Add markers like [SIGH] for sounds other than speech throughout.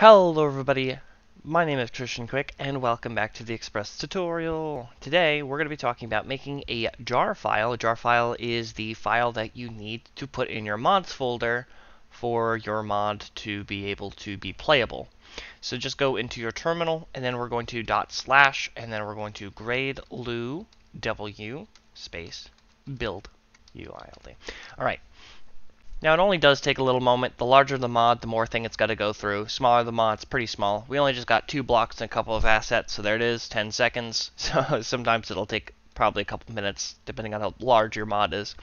Hello everybody, my name is Christian Quick and welcome back to the Express tutorial. Today we're going to be talking about making a jar file. A jar file is the file that you need to put in your mods folder for your mod to be able to be playable. So just go into your terminal and then we're going to dot slash and then we're going to grade lu w space build uild. Alright, now it only does take a little moment. The larger the mod, the more thing it's got to go through. Smaller the mod, it's pretty small. We only just got two blocks and a couple of assets, so there it is, 10 seconds. [LAUGHS] So sometimes it'll take probably a couple minutes, depending on how large your mod is.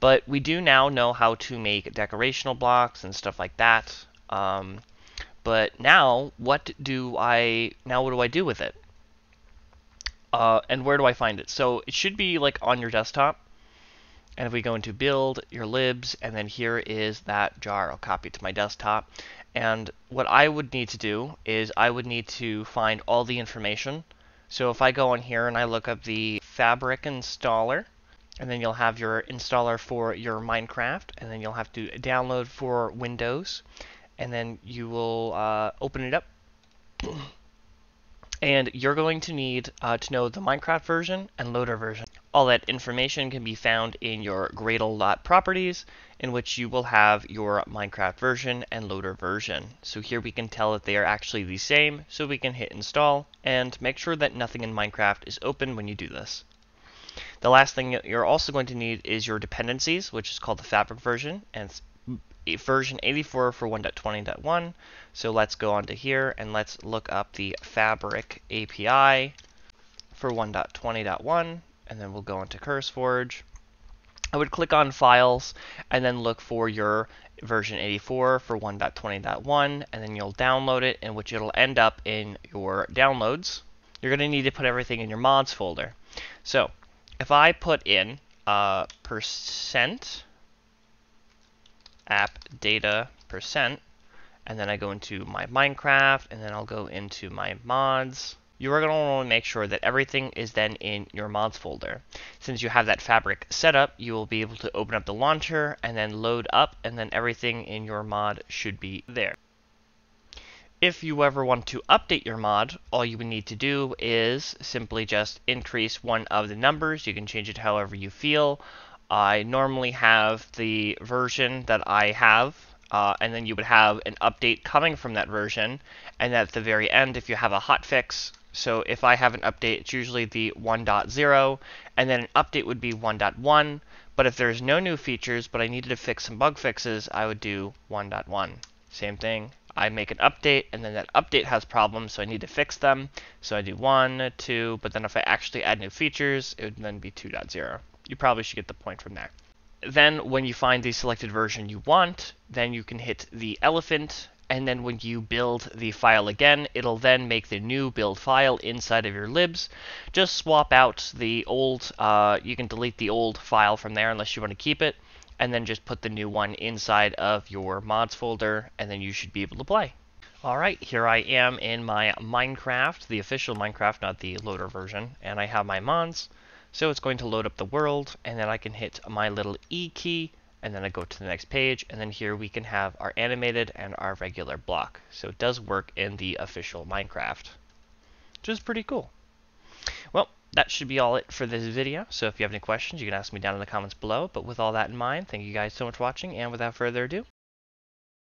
But we do now know how to make decorational blocks and stuff like that. Um, but now, what do I now? What do I do with it? Uh, and where do I find it? So it should be like on your desktop. And if we go into build, your libs, and then here is that jar. I'll copy it to my desktop. And what I would need to do is I would need to find all the information. So if I go on here and I look up the fabric installer, and then you'll have your installer for your Minecraft, and then you'll have to download for Windows, and then you will uh, open it up. [CLEARS THROAT] and you're going to need uh, to know the Minecraft version and loader version. All that information can be found in your gradle.properties in which you will have your Minecraft version and loader version. So here we can tell that they are actually the same, so we can hit install, and make sure that nothing in Minecraft is open when you do this. The last thing you're also going to need is your dependencies, which is called the Fabric version, and version 84 for 1.20.1. So let's go on to here and let's look up the Fabric API for 1.20.1 and then we'll go into CurseForge. I would click on Files and then look for your version 84 for 1.20.1 and then you'll download it in which it'll end up in your downloads. You're going to need to put everything in your mods folder. So if I put in uh, percent app data percent and then I go into my Minecraft and then I'll go into my mods you are going to want to make sure that everything is then in your mods folder. Since you have that fabric set up, you will be able to open up the launcher and then load up and then everything in your mod should be there. If you ever want to update your mod, all you would need to do is simply just increase one of the numbers. You can change it however you feel. I normally have the version that I have uh, and then you would have an update coming from that version. And at the very end, if you have a hotfix, so if I have an update, it's usually the 1.0, and then an update would be 1.1. But if there's no new features, but I needed to fix some bug fixes, I would do 1.1. Same thing. I make an update, and then that update has problems, so I need to fix them. So I do 1, 2, but then if I actually add new features, it would then be 2.0. You probably should get the point from there. Then when you find the selected version you want, then you can hit the elephant and then when you build the file again, it'll then make the new build file inside of your libs. Just swap out the old, uh, you can delete the old file from there unless you want to keep it, and then just put the new one inside of your mods folder, and then you should be able to play. Alright, here I am in my Minecraft, the official Minecraft, not the loader version, and I have my mods. So it's going to load up the world, and then I can hit my little E key, and then I go to the next page and then here we can have our animated and our regular block. So it does work in the official Minecraft, which is pretty cool. Well, that should be all it for this video. So if you have any questions, you can ask me down in the comments below. But with all that in mind, thank you guys so much for watching, and without further ado,